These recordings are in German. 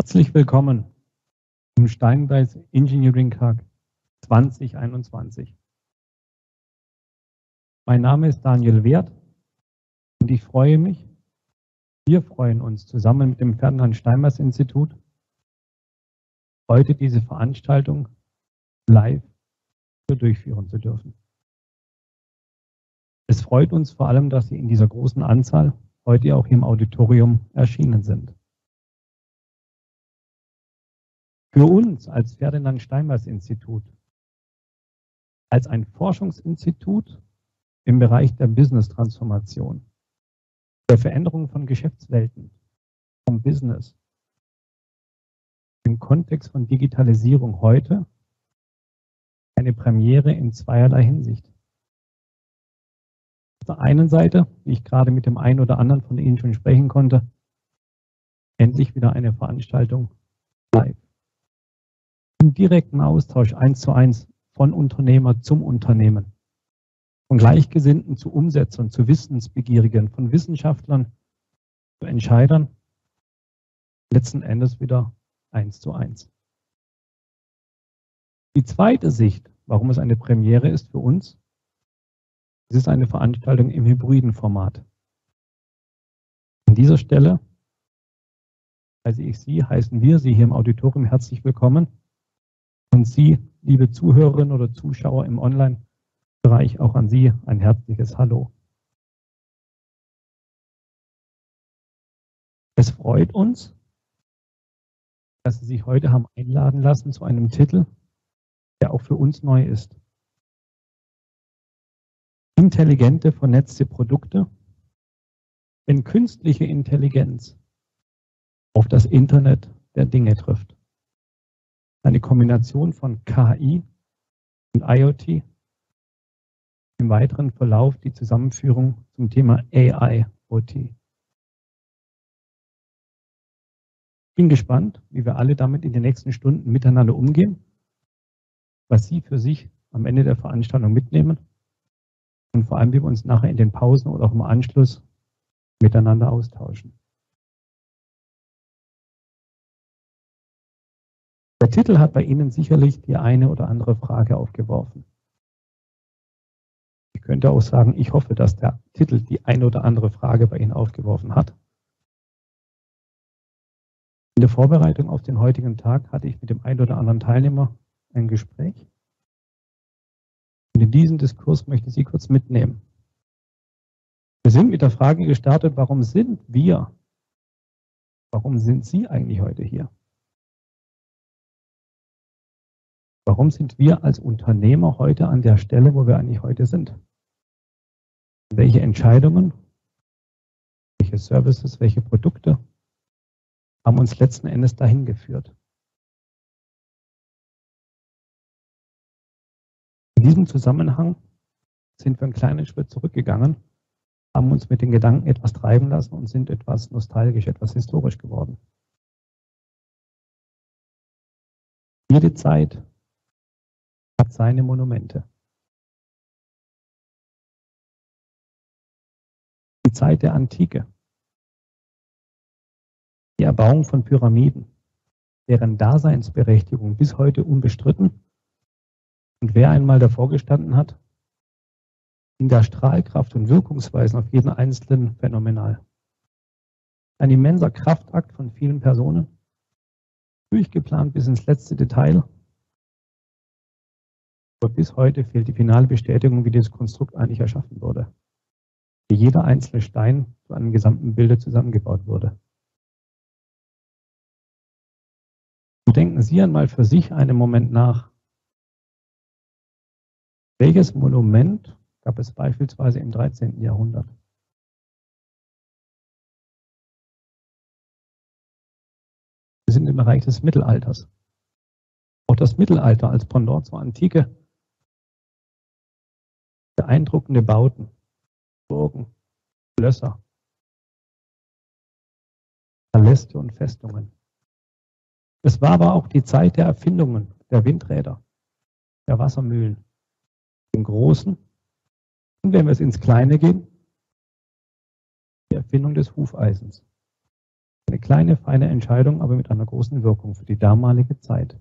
Herzlich willkommen im Steinbeis Engineering Tag 2021. Mein Name ist Daniel Wert und ich freue mich, wir freuen uns zusammen mit dem Ferdinand Steinbeis Institut heute diese Veranstaltung live durchführen zu dürfen. Es freut uns vor allem, dass Sie in dieser großen Anzahl heute auch hier im Auditorium erschienen sind. Für uns als Ferdinand Steinmeier Institut, als ein Forschungsinstitut im Bereich der Business-Transformation, der Veränderung von Geschäftswelten, vom Business, im Kontext von Digitalisierung heute eine Premiere in zweierlei Hinsicht. Auf der einen Seite, wie ich gerade mit dem einen oder anderen von Ihnen schon sprechen konnte, endlich wieder eine Veranstaltung live im direkten Austausch eins zu eins von Unternehmer zum Unternehmen, von Gleichgesinnten zu Umsetzern, zu Wissensbegierigen, von Wissenschaftlern zu Entscheidern, letzten Endes wieder eins zu eins. Die zweite Sicht, warum es eine Premiere ist für uns, es ist eine Veranstaltung im hybriden Format. An dieser Stelle heiße ich Sie, heißen wir Sie hier im Auditorium herzlich willkommen und Sie, liebe Zuhörerinnen oder Zuschauer im Online-Bereich, auch an Sie ein herzliches Hallo. Es freut uns, dass Sie sich heute haben einladen lassen zu einem Titel, der auch für uns neu ist. Intelligente, vernetzte Produkte, wenn künstliche Intelligenz auf das Internet der Dinge trifft eine Kombination von KI und IoT. Im weiteren Verlauf die Zusammenführung zum Thema AI-OT. Bin gespannt, wie wir alle damit in den nächsten Stunden miteinander umgehen, was Sie für sich am Ende der Veranstaltung mitnehmen und vor allem, wie wir uns nachher in den Pausen oder auch im Anschluss miteinander austauschen. Der Titel hat bei Ihnen sicherlich die eine oder andere Frage aufgeworfen. Ich könnte auch sagen, ich hoffe, dass der Titel die eine oder andere Frage bei Ihnen aufgeworfen hat. In der Vorbereitung auf den heutigen Tag hatte ich mit dem einen oder anderen Teilnehmer ein Gespräch. Und in diesem Diskurs möchte ich Sie kurz mitnehmen. Wir sind mit der Frage gestartet, warum sind wir, warum sind Sie eigentlich heute hier? Warum sind wir als Unternehmer heute an der Stelle, wo wir eigentlich heute sind? Welche Entscheidungen, welche Services, welche Produkte haben uns letzten Endes dahin geführt? In diesem Zusammenhang sind wir einen kleinen Schritt zurückgegangen, haben uns mit den Gedanken etwas treiben lassen und sind etwas nostalgisch, etwas historisch geworden. Jede Zeit, seine Monumente. Die Zeit der Antike. Die Erbauung von Pyramiden, deren Daseinsberechtigung bis heute unbestritten und wer einmal davor gestanden hat, in der Strahlkraft und Wirkungsweisen auf jeden Einzelnen phänomenal. Ein immenser Kraftakt von vielen Personen, durchgeplant bis ins letzte Detail aber bis heute fehlt die finale Bestätigung, wie das Konstrukt eigentlich erschaffen wurde. Wie jeder einzelne Stein zu einem gesamten Bilde zusammengebaut wurde. Und denken Sie einmal für sich einen Moment nach. Welches Monument gab es beispielsweise im 13. Jahrhundert? Wir sind im Bereich des Mittelalters. Auch das Mittelalter als Pendant zur Antike beeindruckende Bauten, Burgen, Schlösser, Paläste und Festungen. Es war aber auch die Zeit der Erfindungen, der Windräder, der Wassermühlen, im Großen und wenn wir es ins Kleine gehen, die Erfindung des Hufeisens. Eine Eine kleine, feine Entscheidung, aber mit einer großen Wirkung für die damalige Zeit.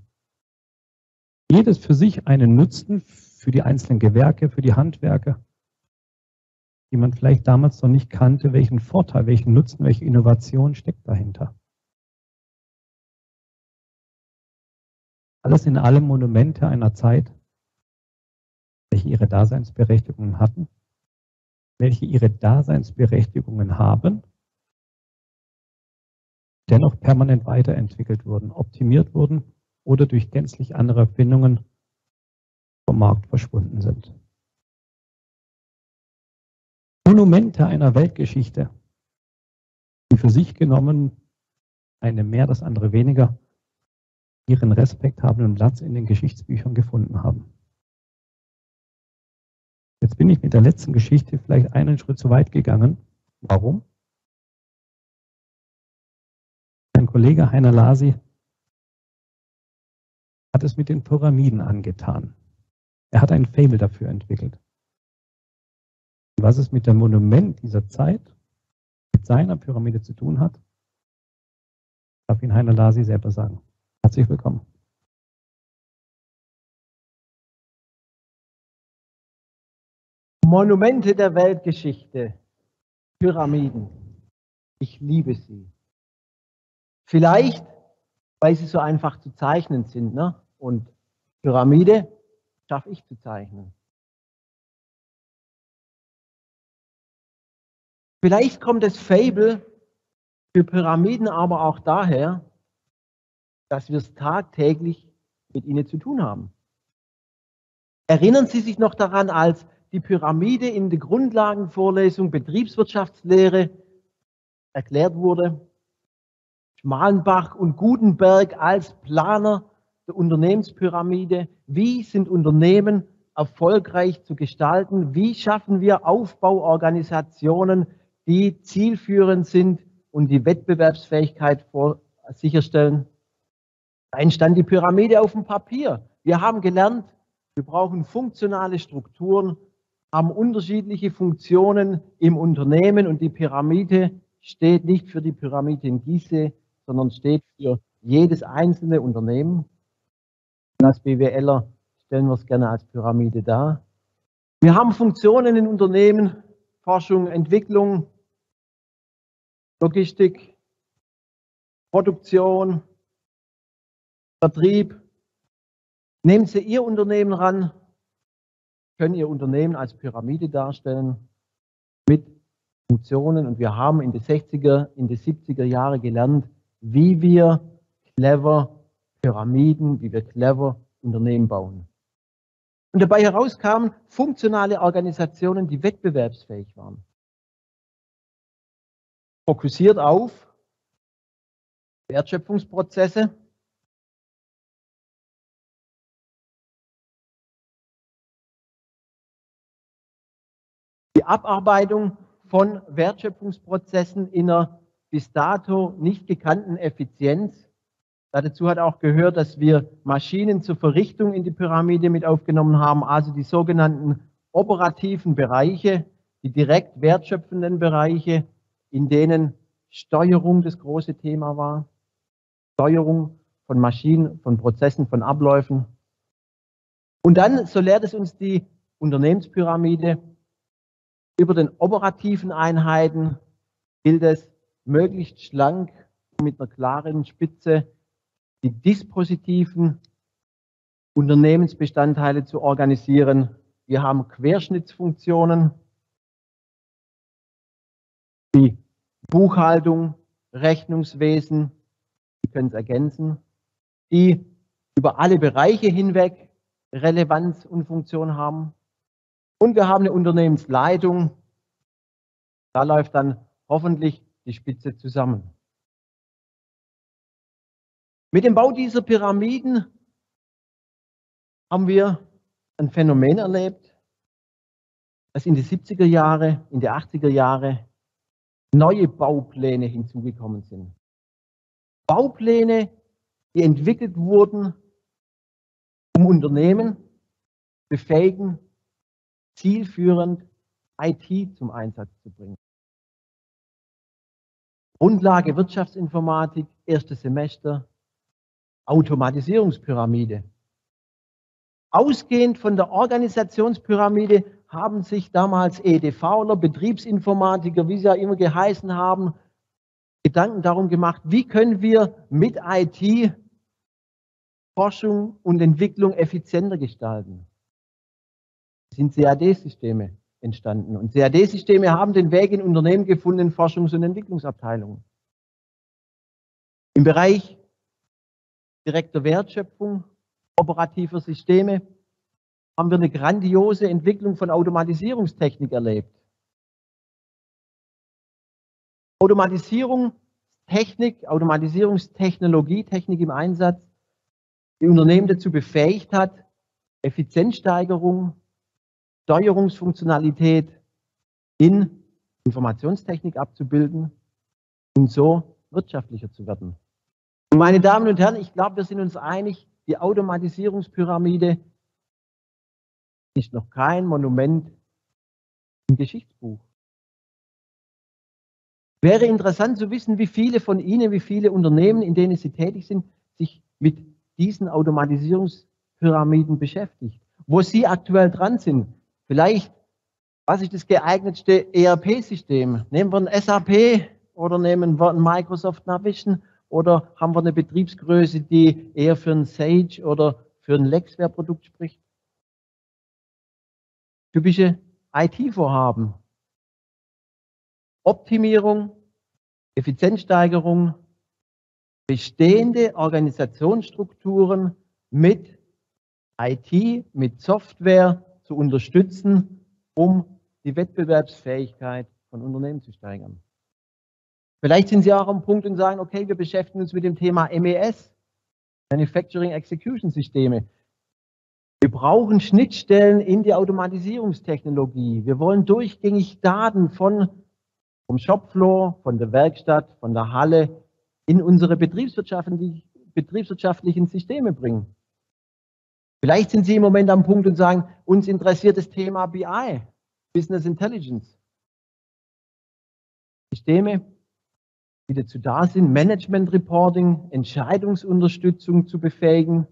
Jedes für sich einen Nutzen für die einzelnen Gewerke, für die Handwerker, die man vielleicht damals noch nicht kannte, welchen Vorteil, welchen Nutzen, welche Innovation steckt dahinter. Alles in allem Monumente einer Zeit, welche ihre Daseinsberechtigungen hatten, welche ihre Daseinsberechtigungen haben, dennoch permanent weiterentwickelt wurden, optimiert wurden oder durch gänzlich andere Erfindungen vom Markt verschwunden sind. Monumente einer Weltgeschichte, die für sich genommen eine mehr, das andere weniger, ihren respektablen Platz in den Geschichtsbüchern gefunden haben. Jetzt bin ich mit der letzten Geschichte vielleicht einen Schritt zu weit gegangen. Warum? Mein Kollege Heiner Lasi hat es mit den Pyramiden angetan. Er hat ein Fable dafür entwickelt. Was es mit dem Monument dieser Zeit, mit seiner Pyramide zu tun hat, darf Ihnen Heiner Lasi selber sagen. Herzlich willkommen. Monumente der Weltgeschichte, Pyramiden. Ich liebe sie. Vielleicht, weil sie so einfach zu zeichnen sind. Ne? Und Pyramide schaffe ich zu zeichnen. Vielleicht kommt das Fable für Pyramiden aber auch daher, dass wir es tagtäglich mit ihnen zu tun haben. Erinnern Sie sich noch daran, als die Pyramide in der Grundlagenvorlesung Betriebswirtschaftslehre erklärt wurde? Schmalenbach und Gutenberg als Planer der Unternehmenspyramide. Wie sind Unternehmen erfolgreich zu gestalten? Wie schaffen wir Aufbauorganisationen, die zielführend sind und die Wettbewerbsfähigkeit vor, sicherstellen? Da entstand die Pyramide auf dem Papier. Wir haben gelernt, wir brauchen funktionale Strukturen, haben unterschiedliche Funktionen im Unternehmen und die Pyramide steht nicht für die Pyramide in Gieße, sondern steht für jedes einzelne Unternehmen. Als BWLer stellen wir es gerne als Pyramide dar. Wir haben Funktionen in Unternehmen, Forschung, Entwicklung, Logistik, Produktion, Vertrieb. Nehmen Sie Ihr Unternehmen ran, können Ihr Unternehmen als Pyramide darstellen mit Funktionen. Und wir haben in den 60er, in den 70er Jahre gelernt, wie wir clever Pyramiden, wie wir clever Unternehmen bauen. Und dabei herauskamen funktionale Organisationen, die wettbewerbsfähig waren. Fokussiert auf Wertschöpfungsprozesse, die Abarbeitung von Wertschöpfungsprozessen in einer bis dato nicht gekannten Effizienz. Dazu hat auch gehört, dass wir Maschinen zur Verrichtung in die Pyramide mit aufgenommen haben, also die sogenannten operativen Bereiche, die direkt wertschöpfenden Bereiche, in denen Steuerung das große Thema war. Steuerung von Maschinen, von Prozessen, von Abläufen. Und dann, so lehrt es uns die Unternehmenspyramide, über den operativen Einheiten gilt es, möglichst schlank mit einer klaren Spitze die dispositiven Unternehmensbestandteile zu organisieren. Wir haben Querschnittsfunktionen, die Buchhaltung, Rechnungswesen, die können es ergänzen, die über alle Bereiche hinweg Relevanz und Funktion haben. Und wir haben eine Unternehmensleitung. Da läuft dann hoffentlich die Spitze zusammen. Mit dem Bau dieser Pyramiden haben wir ein Phänomen erlebt, dass in die 70er Jahre, in die 80er Jahre neue Baupläne hinzugekommen sind. Baupläne, die entwickelt wurden, um Unternehmen befähigen, zielführend IT zum Einsatz zu bringen. Grundlage Wirtschaftsinformatik, erstes Semester, Automatisierungspyramide. Ausgehend von der Organisationspyramide haben sich damals EDVler, Betriebsinformatiker, wie sie ja immer geheißen haben, Gedanken darum gemacht, wie können wir mit IT Forschung und Entwicklung effizienter gestalten. Es sind CAD-Systeme entstanden. Und CAD-Systeme haben den Weg in Unternehmen gefunden, Forschungs- und Entwicklungsabteilungen. Im Bereich direkter Wertschöpfung, operativer Systeme haben wir eine grandiose Entwicklung von Automatisierungstechnik erlebt. Automatisierung, Technik, Automatisierungstechnologie, Technik im Einsatz, die Unternehmen dazu befähigt hat, Effizienzsteigerung, Steuerungsfunktionalität in Informationstechnik abzubilden und so wirtschaftlicher zu werden. Meine Damen und Herren, ich glaube, wir sind uns einig, die Automatisierungspyramide ist noch kein Monument im Geschichtsbuch. Wäre interessant zu wissen, wie viele von Ihnen, wie viele Unternehmen, in denen Sie tätig sind, sich mit diesen Automatisierungspyramiden beschäftigt. Wo Sie aktuell dran sind. Vielleicht, was ist das geeignetste ERP-System? Nehmen wir ein SAP oder nehmen wir ein Microsoft Navision oder haben wir eine Betriebsgröße, die eher für ein Sage oder für ein Lexware-Produkt spricht? Typische IT-Vorhaben. Optimierung, Effizienzsteigerung, bestehende Organisationsstrukturen mit IT, mit Software zu unterstützen, um die Wettbewerbsfähigkeit von Unternehmen zu steigern. Vielleicht sind Sie auch am Punkt und sagen, okay, wir beschäftigen uns mit dem Thema MES, Manufacturing Execution Systeme. Wir brauchen Schnittstellen in die Automatisierungstechnologie. Wir wollen durchgängig Daten von, vom Shopfloor, von der Werkstatt, von der Halle in unsere betriebswirtschaftlichen, betriebswirtschaftlichen Systeme bringen. Vielleicht sind Sie im Moment am Punkt und sagen, uns interessiert das Thema BI, Business Intelligence. Systeme, die dazu da sind, Management Reporting, Entscheidungsunterstützung zu befähigen.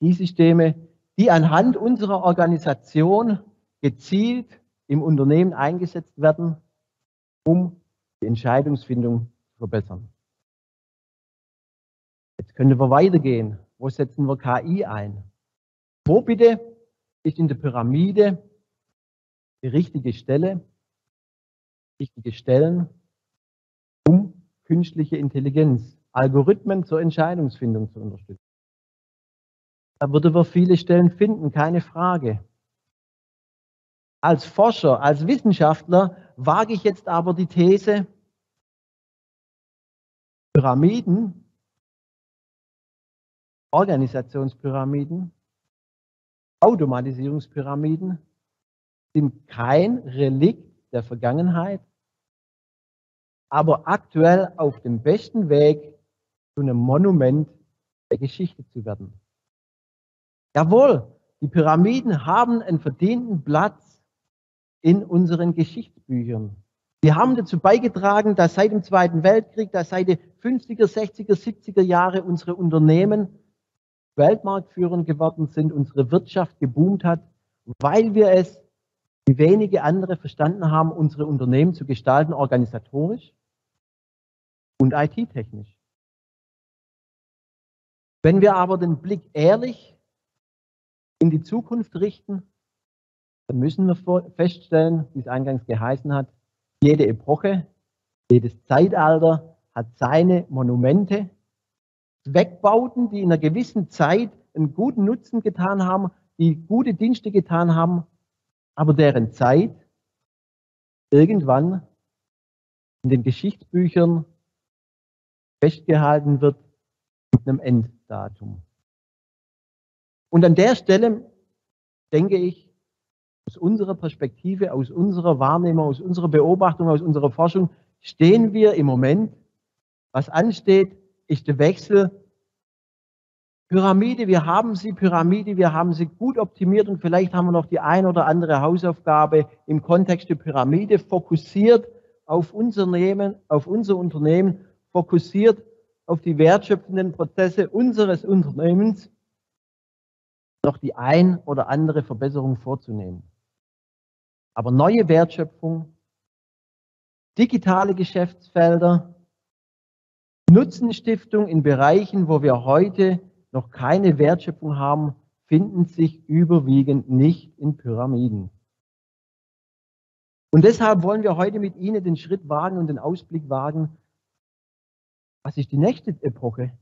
Die Systeme, die anhand unserer Organisation gezielt im Unternehmen eingesetzt werden, um die Entscheidungsfindung zu verbessern. Jetzt können wir weitergehen. Wo setzen wir KI ein? Wo bitte ist in der Pyramide die richtige Stelle, richtige Stellen um künstliche Intelligenz, Algorithmen zur Entscheidungsfindung zu unterstützen. Da würde wir viele Stellen finden, keine Frage. Als Forscher, als Wissenschaftler wage ich jetzt aber die These, Pyramiden, Organisationspyramiden, Automatisierungspyramiden sind kein Relikt der Vergangenheit, aber aktuell auf dem besten Weg, zu einem Monument der Geschichte zu werden. Jawohl, die Pyramiden haben einen verdienten Platz in unseren Geschichtsbüchern. Sie haben dazu beigetragen, dass seit dem Zweiten Weltkrieg, dass seit den 50er, 60er, 70er Jahre unsere Unternehmen Weltmarktführend geworden sind, unsere Wirtschaft geboomt hat, weil wir es wie wenige andere verstanden haben, unsere Unternehmen zu gestalten, organisatorisch, und IT-technisch. Wenn wir aber den Blick ehrlich in die Zukunft richten, dann müssen wir feststellen, wie es eingangs geheißen hat, jede Epoche, jedes Zeitalter hat seine Monumente, Zweckbauten, die in einer gewissen Zeit einen guten Nutzen getan haben, die gute Dienste getan haben, aber deren Zeit irgendwann in den Geschichtsbüchern festgehalten wird mit einem Enddatum. Und an der Stelle denke ich, aus unserer Perspektive, aus unserer Wahrnehmung, aus unserer Beobachtung, aus unserer Forschung stehen wir im Moment, was ansteht, ist der Wechsel Pyramide, wir haben sie, Pyramide, wir haben sie gut optimiert und vielleicht haben wir noch die ein oder andere Hausaufgabe im Kontext der Pyramide fokussiert auf unser, Unternehmen, auf unser Unternehmen fokussiert auf die wertschöpfenden Prozesse unseres Unternehmens noch die ein oder andere Verbesserung vorzunehmen. Aber neue Wertschöpfung, digitale Geschäftsfelder, Nutzenstiftung in Bereichen, wo wir heute noch keine Wertschöpfung haben, finden sich überwiegend nicht in Pyramiden. Und deshalb wollen wir heute mit Ihnen den Schritt wagen und den Ausblick wagen, was ist die nächste Epoche?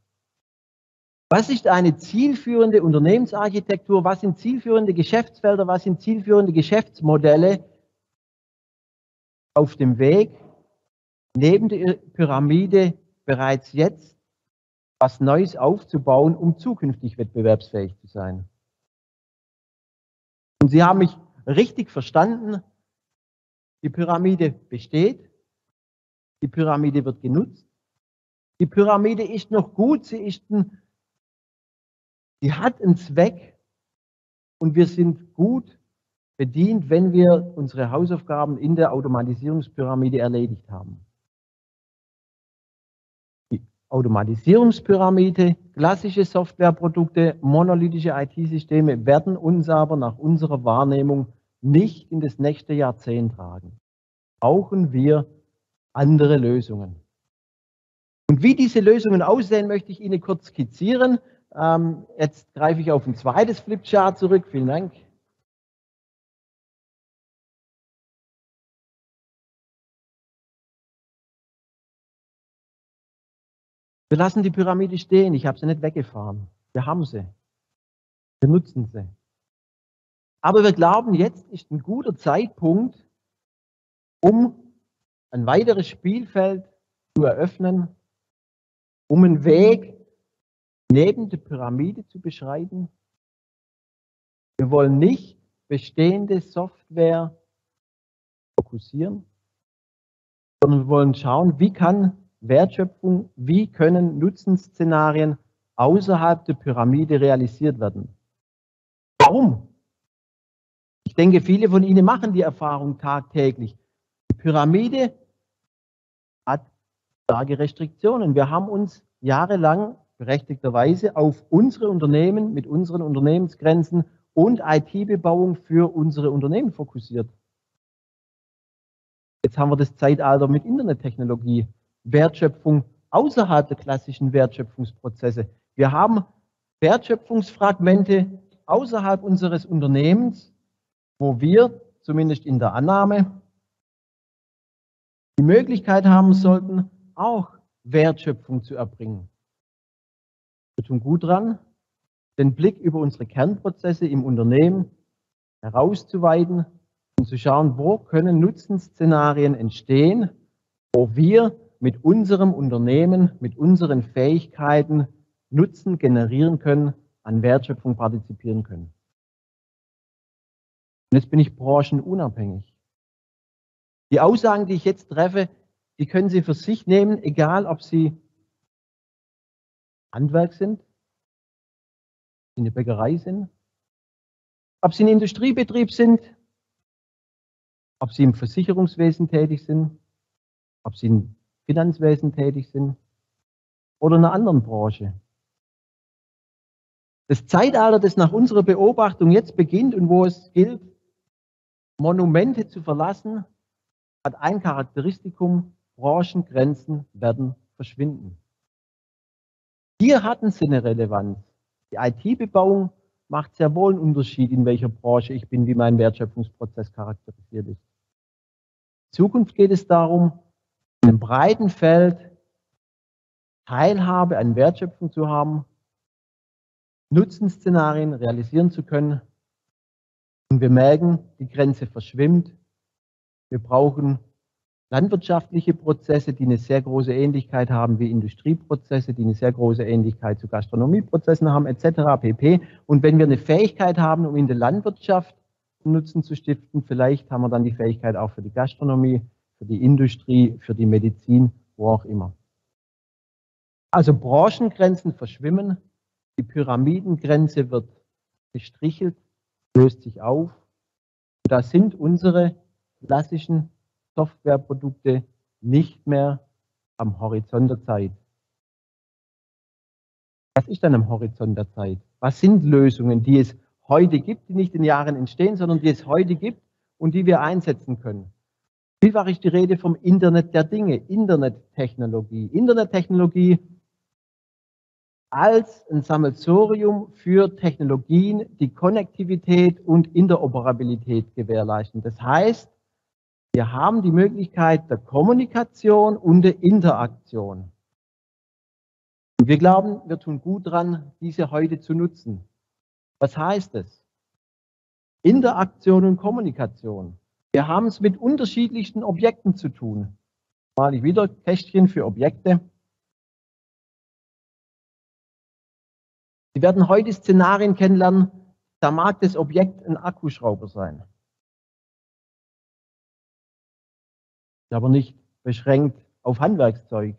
Was ist eine zielführende Unternehmensarchitektur? Was sind zielführende Geschäftsfelder? Was sind zielführende Geschäftsmodelle auf dem Weg, neben der Pyramide bereits jetzt was Neues aufzubauen, um zukünftig wettbewerbsfähig zu sein? Und Sie haben mich richtig verstanden. Die Pyramide besteht. Die Pyramide wird genutzt. Die Pyramide ist noch gut. Sie ist ein die hat einen Zweck und wir sind gut bedient, wenn wir unsere Hausaufgaben in der Automatisierungspyramide erledigt haben. Die Automatisierungspyramide, klassische Softwareprodukte, monolithische IT-Systeme werden uns aber nach unserer Wahrnehmung nicht in das nächste Jahrzehnt tragen. Brauchen wir andere Lösungen. Und wie diese Lösungen aussehen, möchte ich Ihnen kurz skizzieren. Ähm, jetzt greife ich auf ein zweites Flipchart zurück. Vielen Dank. Wir lassen die Pyramide stehen. Ich habe sie nicht weggefahren. Wir haben sie. Wir nutzen sie. Aber wir glauben, jetzt ist ein guter Zeitpunkt, um ein weiteres Spielfeld zu eröffnen, um einen Weg neben der Pyramide zu beschreiben. Wir wollen nicht bestehende Software fokussieren, sondern wir wollen schauen, wie kann Wertschöpfung, wie können Nutzensszenarien außerhalb der Pyramide realisiert werden. Warum? Ich denke, viele von Ihnen machen die Erfahrung tagtäglich. Die Pyramide hat starke Restriktionen. Wir haben uns jahrelang berechtigterweise auf unsere Unternehmen mit unseren Unternehmensgrenzen und IT-Bebauung für unsere Unternehmen fokussiert. Jetzt haben wir das Zeitalter mit Internettechnologie, Wertschöpfung außerhalb der klassischen Wertschöpfungsprozesse. Wir haben Wertschöpfungsfragmente außerhalb unseres Unternehmens, wo wir zumindest in der Annahme die Möglichkeit haben sollten, auch Wertschöpfung zu erbringen. Wir tun gut dran, den Blick über unsere Kernprozesse im Unternehmen herauszuweiten und zu schauen, wo können Nutzensszenarien entstehen, wo wir mit unserem Unternehmen, mit unseren Fähigkeiten Nutzen generieren können, an Wertschöpfung partizipieren können. Und jetzt bin ich branchenunabhängig. Die Aussagen, die ich jetzt treffe, die können Sie für sich nehmen, egal ob Sie Handwerk sind, in der Bäckerei sind, ob sie ein Industriebetrieb sind, ob sie im Versicherungswesen tätig sind, ob sie im Finanzwesen tätig sind oder in einer anderen Branche. Das Zeitalter, das nach unserer Beobachtung jetzt beginnt und wo es gilt, Monumente zu verlassen, hat ein Charakteristikum, Branchengrenzen werden verschwinden. Hier hatten sie eine Relevanz. Die IT-Bebauung macht sehr wohl einen Unterschied, in welcher Branche ich bin, wie mein Wertschöpfungsprozess charakterisiert ist. In Zukunft geht es darum, in einem breiten Feld Teilhabe an Wertschöpfung zu haben, Nutzenszenarien realisieren zu können. Und wir merken, die Grenze verschwimmt. Wir brauchen landwirtschaftliche Prozesse, die eine sehr große Ähnlichkeit haben wie Industrieprozesse, die eine sehr große Ähnlichkeit zu Gastronomieprozessen haben, etc. pp. Und wenn wir eine Fähigkeit haben, um in der Landwirtschaft Nutzen zu stiften, vielleicht haben wir dann die Fähigkeit auch für die Gastronomie, für die Industrie, für die Medizin, wo auch immer. Also Branchengrenzen verschwimmen, die Pyramidengrenze wird gestrichelt, löst sich auf. Und da sind unsere klassischen Softwareprodukte nicht mehr am Horizont der Zeit. Was ist dann am Horizont der Zeit? Was sind Lösungen, die es heute gibt, die nicht in Jahren entstehen, sondern die es heute gibt und die wir einsetzen können? Vielfach ist die Rede vom Internet der Dinge, Internettechnologie. Internettechnologie als ein Sammelsurium für Technologien, die Konnektivität und Interoperabilität gewährleisten. Das heißt, wir haben die Möglichkeit der Kommunikation und der Interaktion. Und wir glauben, wir tun gut dran, diese heute zu nutzen. Was heißt es? Interaktion und Kommunikation. Wir haben es mit unterschiedlichsten Objekten zu tun. Mal ich wieder Kästchen für Objekte. Sie werden heute Szenarien kennenlernen, da mag das Objekt ein Akkuschrauber sein. Aber nicht beschränkt auf Handwerkszeug.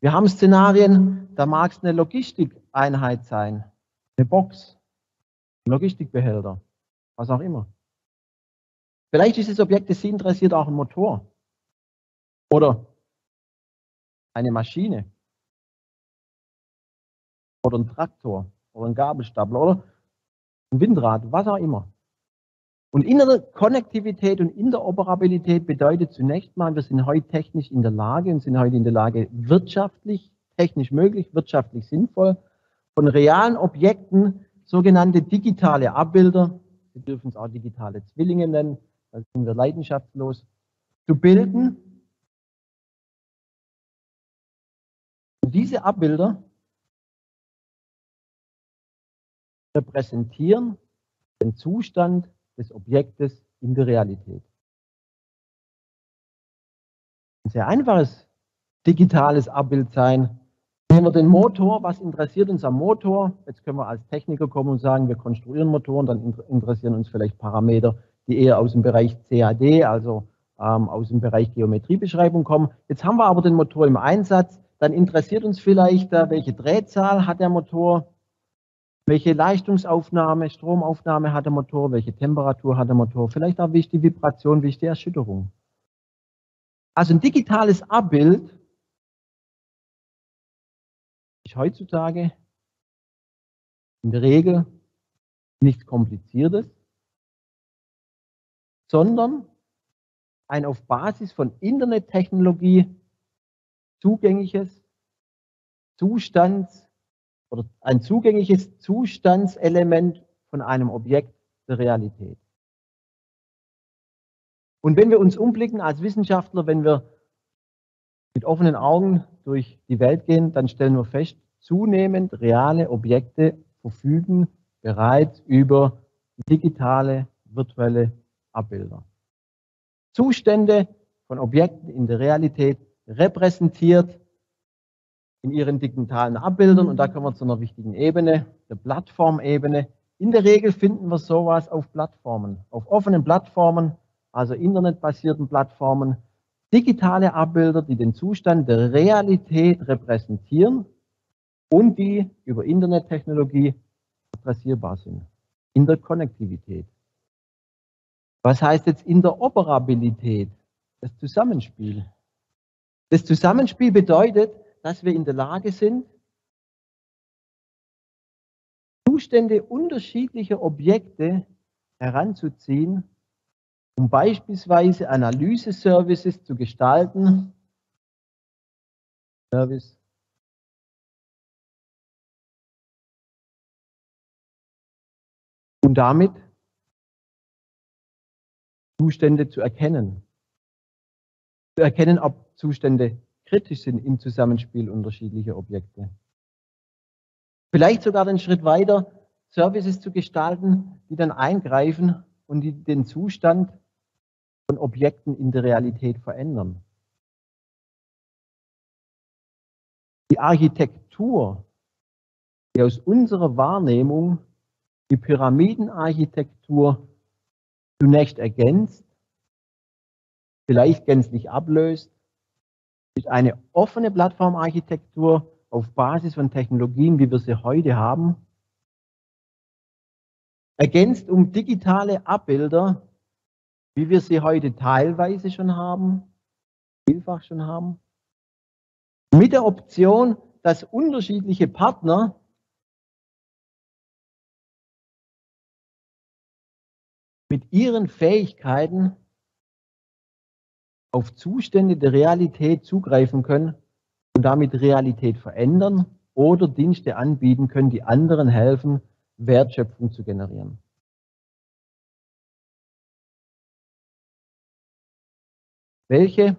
Wir haben Szenarien, da mag es eine Logistikeinheit sein, eine Box, ein Logistikbehälter, was auch immer. Vielleicht ist das Objekt, das Sie interessiert, auch ein Motor oder eine Maschine oder ein Traktor oder ein Gabelstapler oder ein Windrad, was auch immer. Und innere Konnektivität und Interoperabilität bedeutet zunächst mal, wir sind heute technisch in der Lage und sind heute in der Lage, wirtschaftlich, technisch möglich, wirtschaftlich sinnvoll, von realen Objekten sogenannte digitale Abbilder, Sie dürfen es auch digitale Zwillinge nennen, da sind wir leidenschaftslos, zu bilden. Und diese Abbilder repräsentieren den Zustand des Objektes in der Realität. Ein sehr einfaches digitales Abbild sein. Nehmen wir den Motor, was interessiert uns am Motor? Jetzt können wir als Techniker kommen und sagen, wir konstruieren Motoren, dann interessieren uns vielleicht Parameter, die eher aus dem Bereich CAD, also ähm, aus dem Bereich Geometriebeschreibung kommen. Jetzt haben wir aber den Motor im Einsatz, dann interessiert uns vielleicht, äh, welche Drehzahl hat der Motor, welche Leistungsaufnahme, Stromaufnahme hat der Motor? Welche Temperatur hat der Motor? Vielleicht auch wie ist die Vibration, wie ist die Erschütterung? Also ein digitales Abbild ist heutzutage in der Regel nichts Kompliziertes, sondern ein auf Basis von Internettechnologie zugängliches Zustands- oder ein zugängliches Zustandselement von einem Objekt der Realität. Und wenn wir uns umblicken als Wissenschaftler, wenn wir mit offenen Augen durch die Welt gehen, dann stellen wir fest, zunehmend reale Objekte verfügen bereits über digitale, virtuelle Abbilder. Zustände von Objekten in der Realität repräsentiert in ihren digitalen Abbildern. Und da kommen wir zu einer wichtigen Ebene, der Plattformebene. In der Regel finden wir sowas auf Plattformen, auf offenen Plattformen, also internetbasierten Plattformen, digitale Abbilder, die den Zustand der Realität repräsentieren und die über Internettechnologie adressierbar sind. In der Konnektivität. Was heißt jetzt Interoperabilität? Das Zusammenspiel. Das Zusammenspiel bedeutet, dass wir in der Lage sind, Zustände unterschiedlicher Objekte heranzuziehen, um beispielsweise Analyse-Services zu gestalten. Service. Und damit Zustände zu erkennen. Zu erkennen, ob Zustände kritisch sind im Zusammenspiel unterschiedlicher Objekte. Vielleicht sogar den Schritt weiter, Services zu gestalten, die dann eingreifen und die den Zustand von Objekten in der Realität verändern. Die Architektur, die aus unserer Wahrnehmung die Pyramidenarchitektur zunächst ergänzt, vielleicht gänzlich ablöst, ist eine offene Plattformarchitektur auf Basis von Technologien, wie wir sie heute haben, ergänzt um digitale Abbilder, wie wir sie heute teilweise schon haben, vielfach schon haben. Mit der Option, dass unterschiedliche Partner mit ihren Fähigkeiten auf Zustände der Realität zugreifen können und damit Realität verändern oder Dienste anbieten können, die anderen helfen, Wertschöpfung zu generieren. Welche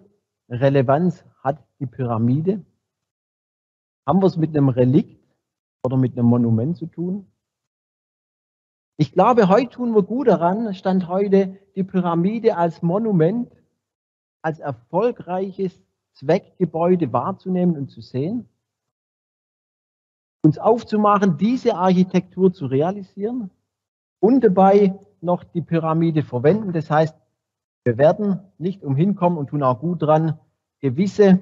Relevanz hat die Pyramide? Haben wir es mit einem Relikt oder mit einem Monument zu tun? Ich glaube, heute tun wir gut daran, stand heute die Pyramide als Monument, als erfolgreiches Zweckgebäude wahrzunehmen und zu sehen, uns aufzumachen, diese Architektur zu realisieren und dabei noch die Pyramide verwenden. Das heißt, wir werden nicht umhin kommen und tun auch gut dran, gewisse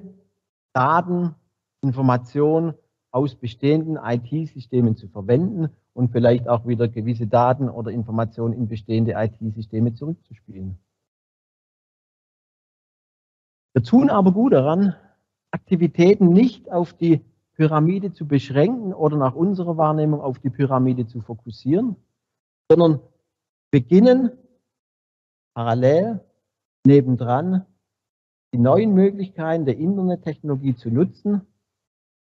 Daten, Informationen aus bestehenden IT-Systemen zu verwenden und vielleicht auch wieder gewisse Daten oder Informationen in bestehende IT-Systeme zurückzuspielen. Wir tun aber gut daran, Aktivitäten nicht auf die Pyramide zu beschränken oder nach unserer Wahrnehmung auf die Pyramide zu fokussieren, sondern beginnen parallel nebendran die neuen Möglichkeiten der Internettechnologie zu nutzen,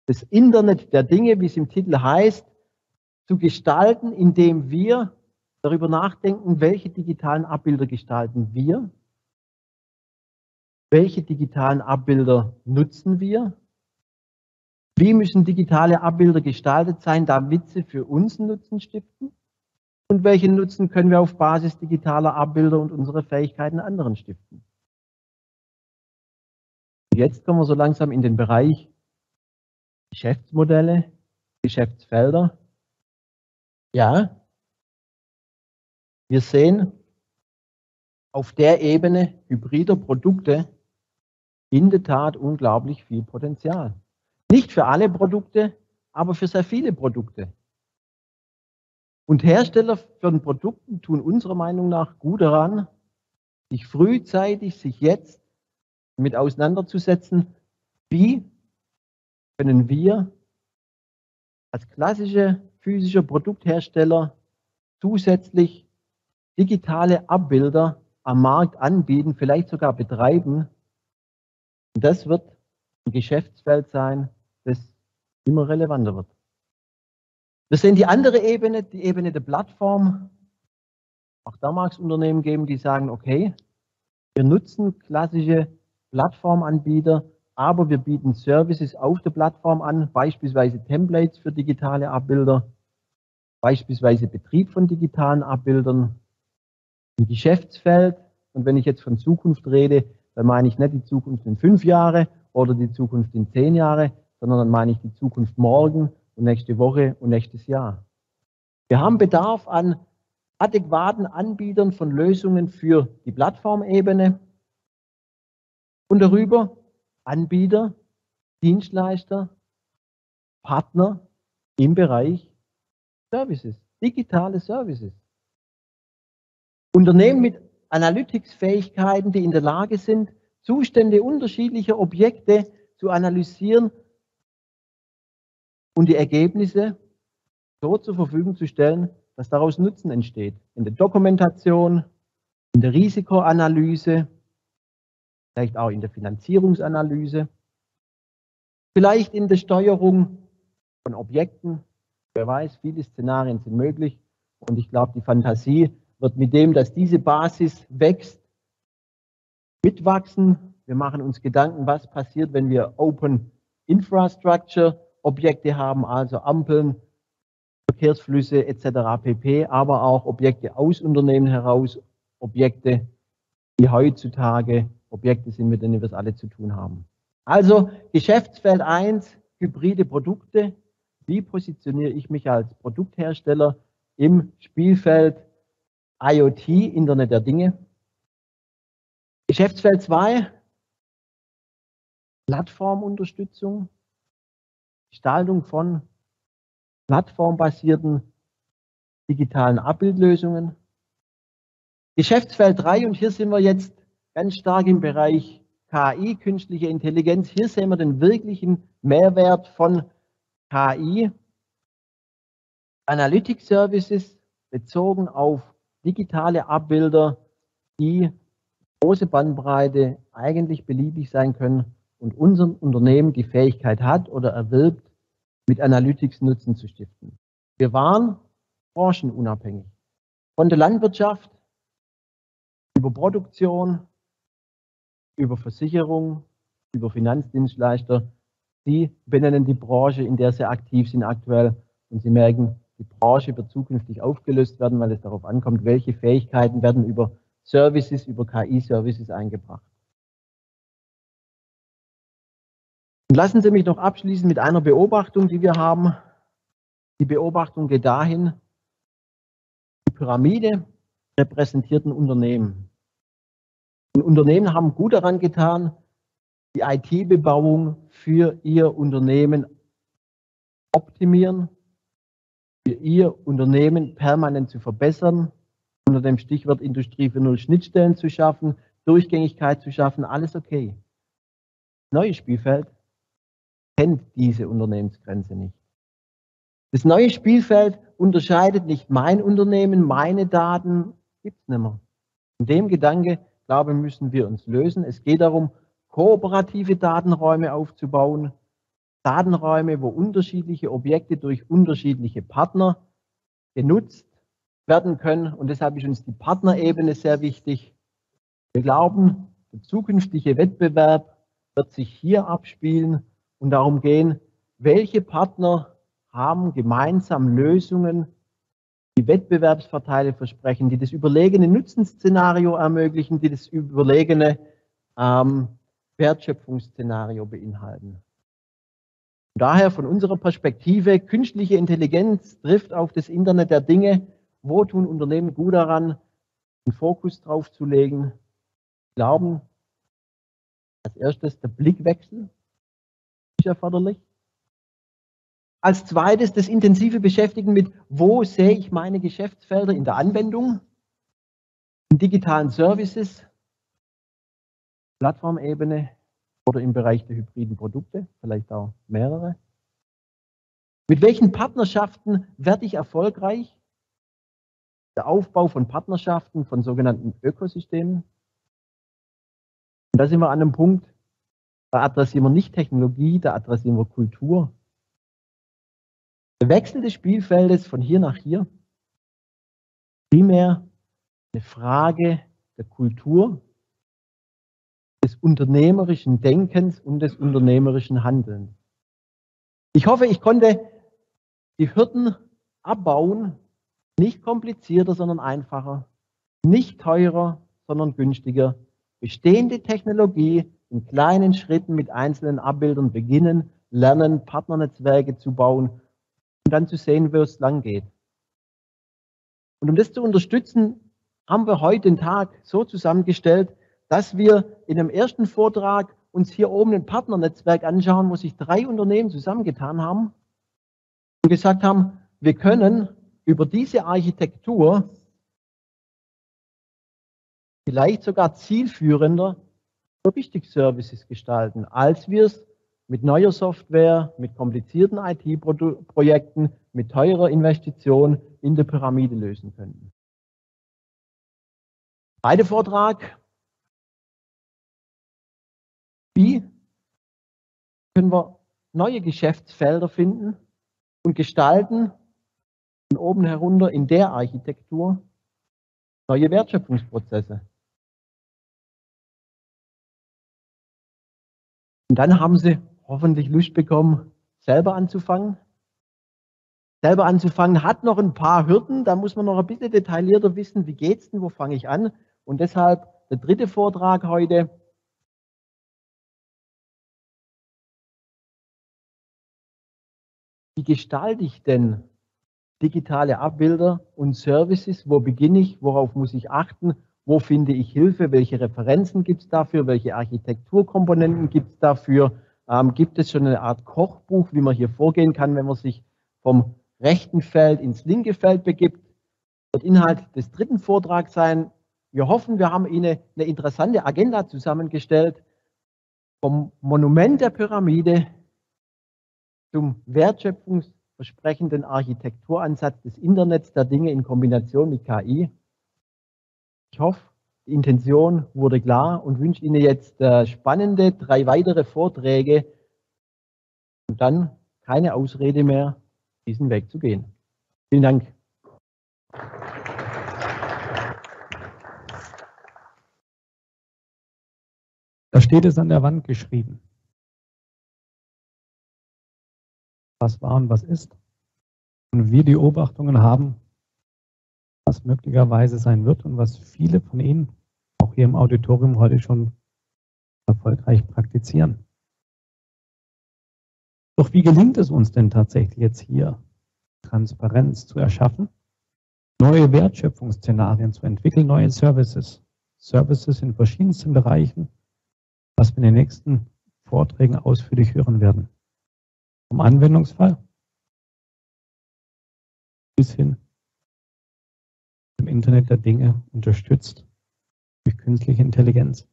das Internet der Dinge, wie es im Titel heißt, zu gestalten, indem wir darüber nachdenken, welche digitalen Abbilder gestalten wir, welche digitalen Abbilder nutzen wir, wie müssen digitale Abbilder gestaltet sein, damit sie für uns Nutzen stiften und welchen Nutzen können wir auf Basis digitaler Abbilder und unserer Fähigkeiten anderen stiften. Jetzt kommen wir so langsam in den Bereich Geschäftsmodelle, Geschäftsfelder. Ja, wir sehen auf der Ebene hybrider Produkte in der Tat unglaublich viel Potenzial. Nicht für alle Produkte, aber für sehr viele Produkte. Und Hersteller von Produkten tun unserer Meinung nach gut daran, sich frühzeitig, sich jetzt mit auseinanderzusetzen, wie können wir als klassische physischer Produkthersteller zusätzlich digitale Abbilder am Markt anbieten, vielleicht sogar betreiben. Und das wird ein Geschäftsfeld sein, das immer relevanter wird. Wir sehen die andere Ebene, die Ebene der Plattform. Auch da mag es Unternehmen geben, die sagen, okay, wir nutzen klassische Plattformanbieter, aber wir bieten Services auf der Plattform an, beispielsweise Templates für digitale Abbilder, beispielsweise Betrieb von digitalen Abbildern, ein Geschäftsfeld. Und wenn ich jetzt von Zukunft rede, dann meine ich nicht die Zukunft in fünf Jahre oder die Zukunft in zehn Jahre, sondern dann meine ich die Zukunft morgen und nächste Woche und nächstes Jahr. Wir haben Bedarf an adäquaten Anbietern von Lösungen für die Plattformebene und darüber Anbieter, Dienstleister, Partner im Bereich Services, digitale Services. Unternehmen mit Analytics-Fähigkeiten, die in der Lage sind, Zustände unterschiedlicher Objekte zu analysieren und die Ergebnisse so zur Verfügung zu stellen, dass daraus Nutzen entsteht. In der Dokumentation, in der Risikoanalyse, vielleicht auch in der Finanzierungsanalyse, vielleicht in der Steuerung von Objekten. Wer weiß, viele Szenarien sind möglich. Und ich glaube, die Fantasie wird mit dem, dass diese Basis wächst, mitwachsen. Wir machen uns Gedanken, was passiert, wenn wir Open Infrastructure Objekte haben, also Ampeln, Verkehrsflüsse etc. pp., aber auch Objekte aus Unternehmen heraus, Objekte, die heutzutage Objekte sind, mit denen wir das alle zu tun haben. Also Geschäftsfeld 1, hybride Produkte. Wie positioniere ich mich als Produkthersteller im Spielfeld IoT, Internet der Dinge? Geschäftsfeld 2, Plattformunterstützung. Gestaltung von plattformbasierten digitalen Abbildlösungen. Geschäftsfeld 3 und hier sind wir jetzt ganz stark im Bereich KI, künstliche Intelligenz. Hier sehen wir den wirklichen Mehrwert von KI. Analytics Services bezogen auf digitale Abbilder, die große Bandbreite eigentlich beliebig sein können und unser Unternehmen die Fähigkeit hat oder erwirbt, mit Analytics Nutzen zu stiften. Wir waren branchenunabhängig. Von der Landwirtschaft über Produktion, über Versicherung, über Finanzdienstleister. Sie benennen die Branche, in der sie aktiv sind aktuell und Sie merken, die Branche wird zukünftig aufgelöst werden, weil es darauf ankommt, welche Fähigkeiten werden über Services, über KI-Services eingebracht. Und lassen Sie mich noch abschließen mit einer Beobachtung, die wir haben. Die Beobachtung geht dahin, die Pyramide repräsentiert ein Unternehmen. Und Unternehmen haben gut daran getan, die IT-Bebauung für ihr Unternehmen optimieren, ihr Unternehmen permanent zu verbessern, unter dem Stichwort Industrie für Null Schnittstellen zu schaffen, Durchgängigkeit zu schaffen, alles okay. Das neue Spielfeld kennt diese Unternehmensgrenze nicht. Das neue Spielfeld unterscheidet nicht mein Unternehmen, meine Daten, gibt es nicht mehr. In dem Gedanke glaube, müssen wir uns lösen. Es geht darum, kooperative Datenräume aufzubauen, Datenräume, wo unterschiedliche Objekte durch unterschiedliche Partner genutzt werden können. Und deshalb ist uns die Partnerebene sehr wichtig. Wir glauben, der zukünftige Wettbewerb wird sich hier abspielen und darum gehen, welche Partner haben gemeinsam Lösungen die Wettbewerbsvorteile versprechen, die das überlegene Nutzenszenario ermöglichen, die das überlegene ähm, Wertschöpfungsszenario beinhalten. Daher von unserer Perspektive, künstliche Intelligenz trifft auf das Internet der Dinge. Wo tun Unternehmen gut daran, einen Fokus drauf zu legen? Glauben, als erstes der Blickwechsel ist erforderlich. Als zweites das intensive Beschäftigen mit, wo sehe ich meine Geschäftsfelder in der Anwendung, in digitalen Services, Plattformebene oder im Bereich der hybriden Produkte, vielleicht auch mehrere. Mit welchen Partnerschaften werde ich erfolgreich? Der Aufbau von Partnerschaften, von sogenannten Ökosystemen. Und da sind wir an einem Punkt, da adressieren wir nicht Technologie, da adressieren wir Kultur. Der Wechsel des Spielfeldes von hier nach hier, primär eine Frage der Kultur, des unternehmerischen Denkens und des unternehmerischen Handelns. Ich hoffe, ich konnte die Hürden abbauen, nicht komplizierter, sondern einfacher, nicht teurer, sondern günstiger. Bestehende Technologie in kleinen Schritten mit einzelnen Abbildern beginnen, lernen, Partnernetzwerke zu bauen und dann zu sehen, wo es lang geht. Und um das zu unterstützen, haben wir heute den Tag so zusammengestellt, dass wir in dem ersten Vortrag uns hier oben ein Partnernetzwerk anschauen, wo sich drei Unternehmen zusammengetan haben und gesagt haben, wir können über diese Architektur vielleicht sogar zielführender Logistik-Services gestalten, als wir es mit neuer Software, mit komplizierten IT-Projekten, mit teurer Investition in der Pyramide lösen könnten. Zweiter Vortrag. Wie können wir neue Geschäftsfelder finden und gestalten von oben herunter in der Architektur neue Wertschöpfungsprozesse? Und dann haben Sie hoffentlich Lust bekommen, selber anzufangen. Selber anzufangen hat noch ein paar Hürden, da muss man noch ein bisschen detaillierter wissen, wie geht's denn, wo fange ich an? Und deshalb der dritte Vortrag heute. Gestalte ich denn digitale Abbilder und Services? Wo beginne ich? Worauf muss ich achten? Wo finde ich Hilfe? Welche Referenzen gibt es dafür? Welche Architekturkomponenten gibt es dafür? ähm, gibt es schon eine Art Kochbuch, wie man hier vorgehen kann, wenn man sich vom rechten Feld ins linke Feld begibt. Das wird Inhalt des dritten Vortrags sein. Wir hoffen, wir haben Ihnen eine interessante Agenda zusammengestellt. vom Monument der Pyramide zum wertschöpfungsversprechenden Architekturansatz des Internets der Dinge in Kombination mit KI. Ich hoffe, die Intention wurde klar und wünsche Ihnen jetzt äh, spannende drei weitere Vorträge und dann keine Ausrede mehr, diesen Weg zu gehen. Vielen Dank. Da steht es an der Wand geschrieben. Was war und was ist. Und wir die Beobachtungen haben, was möglicherweise sein wird und was viele von Ihnen auch hier im Auditorium heute schon erfolgreich praktizieren. Doch wie gelingt es uns denn tatsächlich jetzt hier, Transparenz zu erschaffen, neue Wertschöpfungsszenarien zu entwickeln, neue Services, Services in verschiedensten Bereichen, was wir in den nächsten Vorträgen ausführlich hören werden. Vom Anwendungsfall bis hin im Internet der Dinge unterstützt durch künstliche Intelligenz.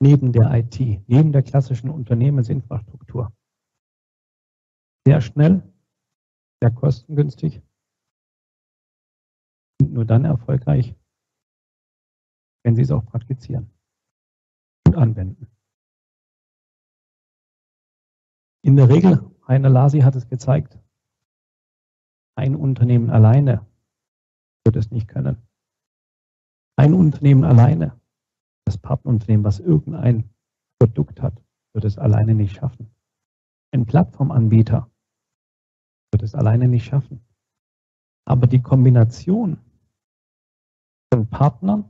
Neben der IT, neben der klassischen Unternehmensinfrastruktur. Sehr schnell, sehr kostengünstig und nur dann erfolgreich, wenn Sie es auch praktizieren und anwenden. In der Regel, Heiner Lasi hat es gezeigt, ein Unternehmen alleine wird es nicht können. Ein Unternehmen alleine, das Partnerunternehmen, was irgendein Produkt hat, wird es alleine nicht schaffen. Ein Plattformanbieter wird es alleine nicht schaffen. Aber die Kombination von Partnern,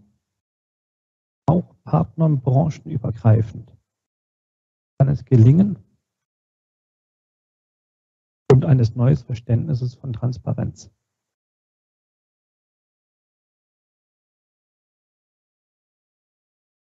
auch Partnern branchenübergreifend, kann es gelingen, und eines neues Verständnisses von Transparenz.